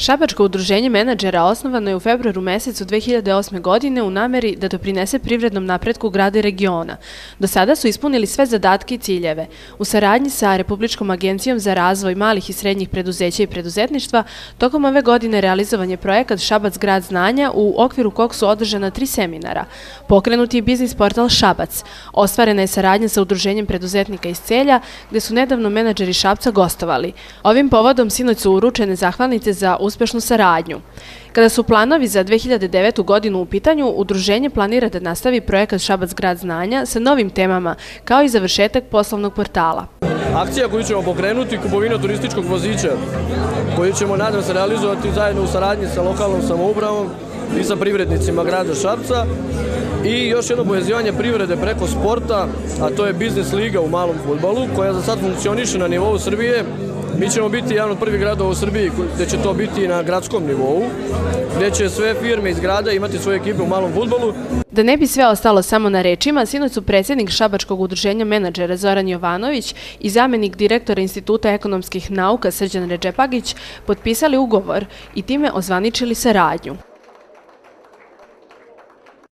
Šabačko udruženje menadžera osnovano je u februaru mesecu 2008. godine u nameri da doprinese privrednom napretku grada i regiona. Do sada su ispunili sve zadatke i ciljeve. U saradnji sa Republičkom agencijom za razvoj malih i srednjih preduzeća i preduzetništva, tokom ove godine realizovan je projekat Šabac grad znanja u okviru kog su održana tri seminara. Pokrenut je biznis portal Šabac. Ostvarena je saradnja sa udruženjem preduzetnika iz Celja, gde su nedavno menadžeri Šabca gostovali. Ovim povodom sinoć su uručene zahvalnice za uspešnu saradnju. Kada su planovi za 2009. godinu u pitanju, udruženje planira da nastavi projekat Šabac grad znanja sa novim temama, kao i završetak poslovnog portala. Akcija koju ćemo pokrenuti, kupovina turističkog vozića, koju ćemo nadam se realizovati zajedno u saradnji sa lokalnom samoupravom i sa privrednicima grada Šabca i još jedno povezivanje privrede preko sporta, a to je Biznis Liga u malom futbalu, koja za sad funkcioniše na nivou Srbije Mi ćemo biti jedan od prvih gradova u Srbiji gde će to biti na gradskom nivou, gde će sve firme iz grada imati svoje ekipe u malom futbolu. Da ne bi sve ostalo samo na rečima, sinoć su predsjednik Šabačkog udruženja menadžera Zoran Jovanović i zamenik direktora Instituta ekonomskih nauka Srđan Ređepagić potpisali ugovor i time ozvaničili saradnju.